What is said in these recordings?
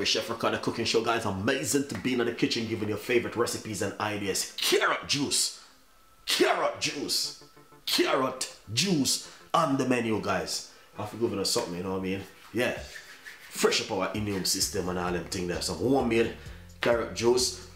Is Chef Ricardo Cooking Show, guys. Amazing to be in the kitchen giving your favorite recipes and ideas. Carrot juice. Carrot juice. Carrot juice on the menu, guys. I have give us something, you know what I mean? Yeah. Fresh up our immune system and all them things there. Some homemade carrot juice.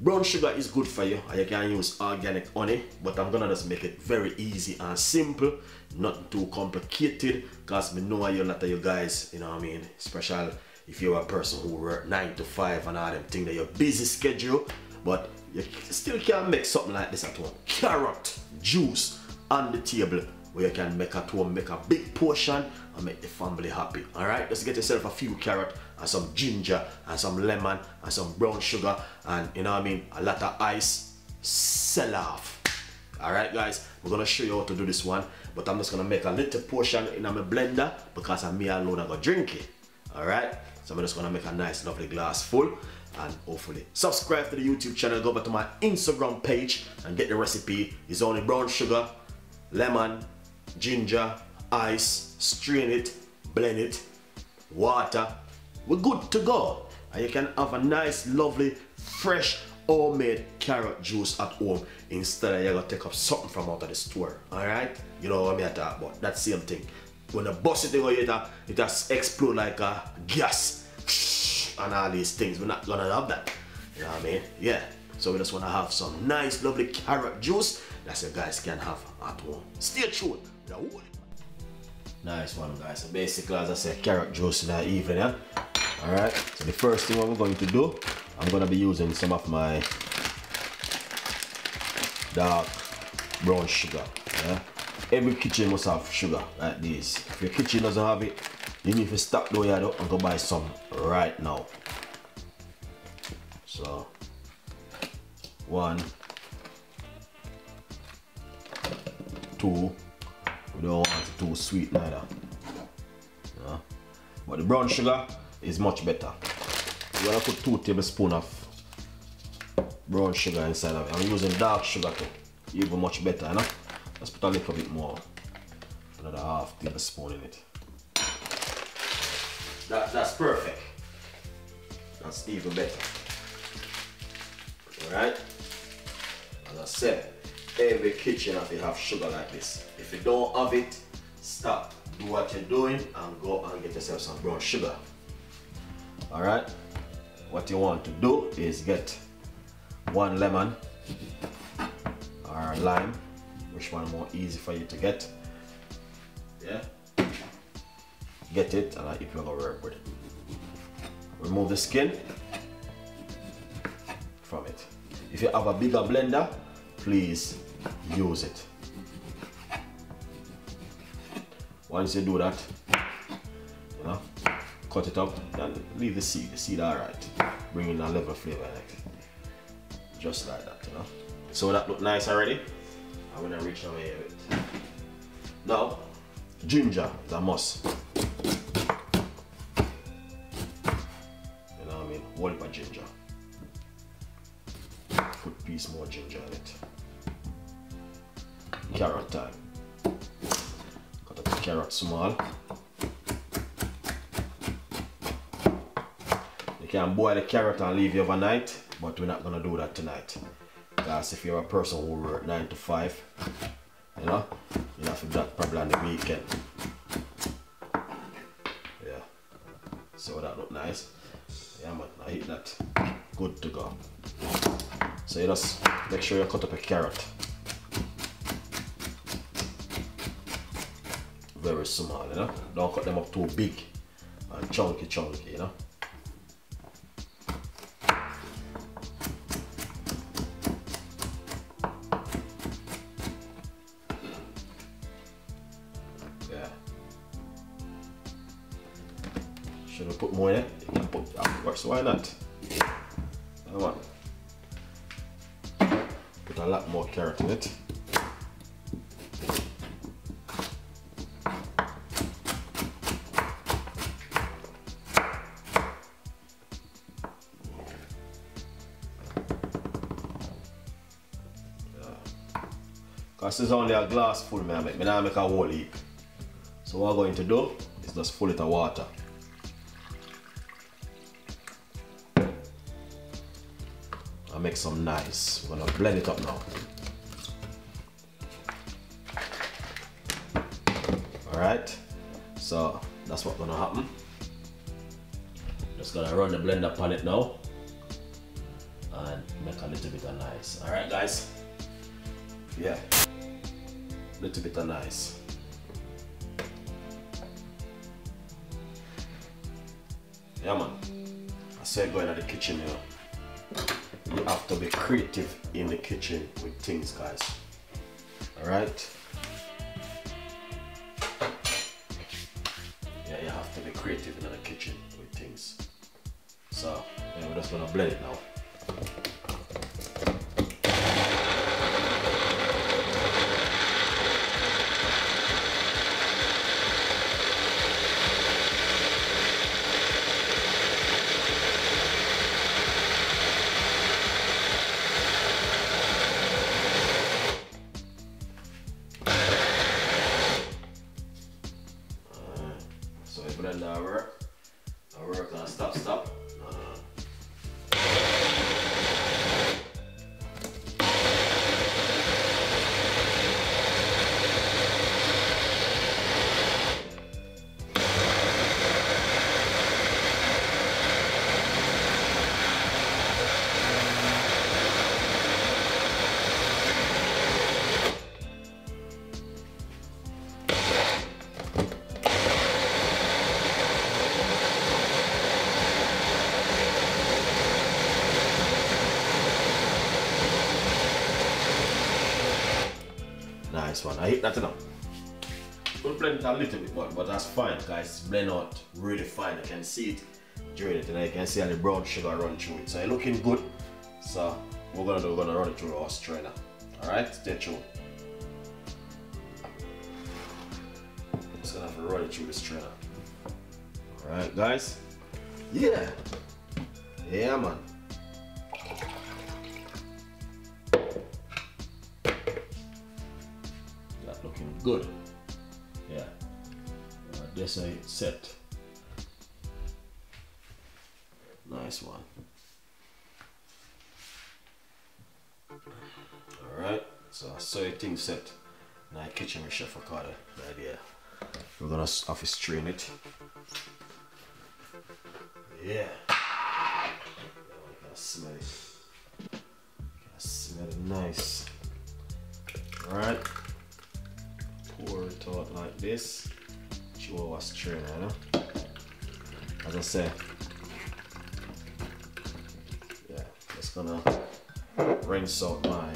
Brown sugar is good for you and you can use organic honey but I'm gonna just make it very easy and simple not too complicated because me know a lot of you guys you know what I mean special if you're a person who work 9 to 5 and all them things that you're busy schedule but you still can't make something like this at home. Carrot juice on the table where you can make at home make a big portion and make the family happy. All right let's get yourself a few carrot and some ginger and some lemon and some brown sugar and you know what I mean a lot of ice. Sell off. All right guys we're gonna show you how to do this one but I'm just gonna make a little portion in my blender because I'm me alone I gonna drink it. All right so I'm just gonna make a nice lovely glass full and hopefully. Subscribe to the YouTube channel go back to my Instagram page and get the recipe. It's only brown sugar lemon ginger ice strain it blend it water. We're good to go. And you can have a nice lovely fresh homemade carrot juice at home. Instead of you gotta take up something from out of the store all right you know what I mean I about. That same thing when the bust it go it it just explode like a gas. And all these things. We're not gonna have that. You know what I mean? Yeah. So we just want to have some nice lovely carrot juice that you guys can have at home. Stay tuned. Nice one guys. So basically as I said carrot juice in the evening yeah? Alright, so the first thing we're going to do, I'm to be using some of my dark brown sugar. Yeah? Every kitchen must have sugar like this. If your kitchen doesn't have it, you need to stop the way and go buy some right now. So, one, two, we don't want it too sweet neither. Yeah? But the brown sugar, is much better. You wanna put two tablespoons of brown sugar inside of it. I'm using dark sugar too. Even much better, you know? Let's put a little bit more. Another half tablespoon in it. That, that's perfect. That's even better. Alright? As I said, every kitchen have to have sugar like this. If you don't have it, stop. Do what you're doing and go and get yourself some brown sugar all right what you want to do is get one lemon or lime which one more easy for you to get yeah get it and if you're gonna work with it remove the skin from it if you have a bigger blender please use it once you do that you know cut it up and leave the seed, the seed alright. Bring in a level flavor like just like that, you know. So that look nice already. I'm gonna reach over here with. Now, ginger is a must. You know what I mean? Whole of ginger. Put piece more ginger in it. Carrot time. Cut up the carrot small. You can boil the carrot and leave it overnight, but we're not gonna do that tonight. Because if you're a person who work 9 to 5, you know, you have to do that probably on the weekend. Yeah. So that look nice. Yeah man, I hit that. Good to go. So you just make sure you cut up a carrot. Very small, you know. Don't cut them up too big and chunky chunky, you know. A lot more carrot in it. Because it's only a glass full, man. I make, I make a whole heap. So what I'm going to do is just full it of water. Make some nice. We're gonna blend it up now. All right, so that's what's gonna happen. Just gonna run the blender it now and make a little bit of nice. All right, guys. Yeah, little bit of nice. Yeah, man. I said going to the kitchen, know. You have to be creative in the kitchen with things, guys. All right. Yeah, you have to be creative in the kitchen with things. So, yeah, we're just gonna blend it now. Nice one. I hit that enough. We'll blend it a little bit more, but that's fine, guys. Blend out really fine. You can see it during it, and you can see how the brown sugar run through it. So it's looking good. So we're gonna do, we're gonna run it through our strainer. All right, stay tuned. Just gonna have to run it through the strainer. All right, guys. Yeah. Yeah, man. Good. Yeah. Uh, this is set. Nice one. Alright, so I saw your thing set. Now kitchen with Chef Ricardo. The idea. We're gonna have to strain it. Yeah. can smell it. Can smell it nice. This. Chihuahua strainer, you know? As I say. Yeah, just gonna rinse out my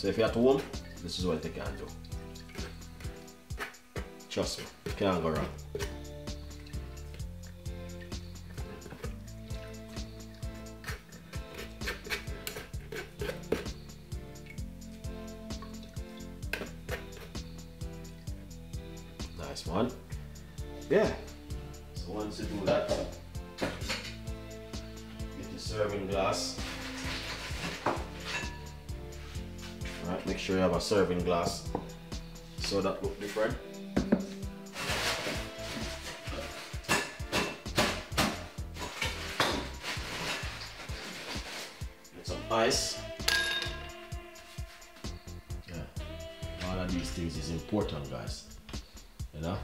So if you're at home, this is what you can do. Trust me, you can't go wrong. Nice one. Yeah. So once you do that, get your serving glass. Make sure you have a serving glass so that look different. Get some ice. Yeah, all of these things is important, guys. You know?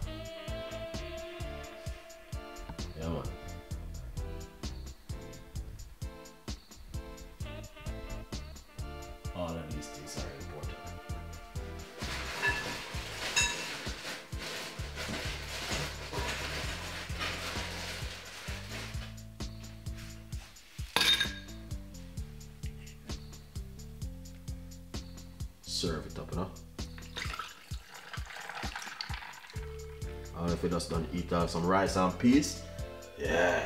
You just don't eat out some rice and peas. Yeah.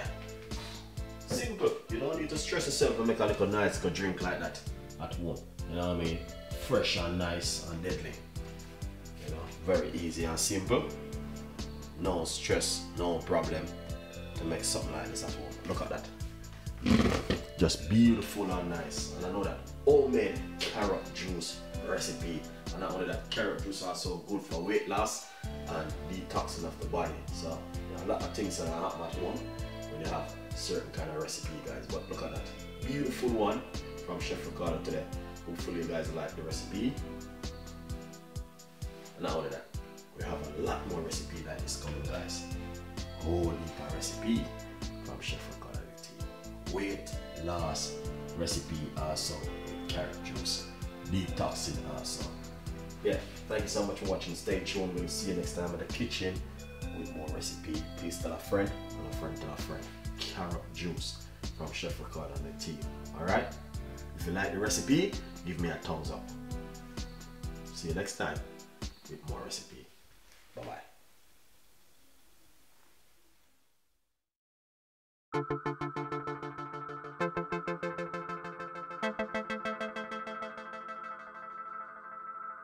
Simple. You don't need to stress yourself to make a little nice good drink like that at home. You know what I mean? Fresh and nice and deadly. You know, very easy and simple. No stress, no problem to make something like this at home. Look at that. Just beautiful and nice. And I know that homemade carrot juice recipe. And not only that, carrot juice are so good for weight loss and detoxing of the body. So a lot of things that are happen at home when you have certain kind of recipe guys. But look at that. Beautiful one from Chef Ricardo today. Hopefully you guys like the recipe. And not only that, we have a lot more recipe that is coming guys. Heap of recipe from Chef Ricardo team. Weight loss recipe also carrot juice. Detoxing also. Yeah, thank you so much for watching. Stay tuned. We'll see you next time at the kitchen with more recipe. Please tell a friend and a friend tell a friend. Carrot juice from Chef Ricardo and the team. Alright? If you like the recipe, give me a thumbs up. See you next time with more recipe. Bye bye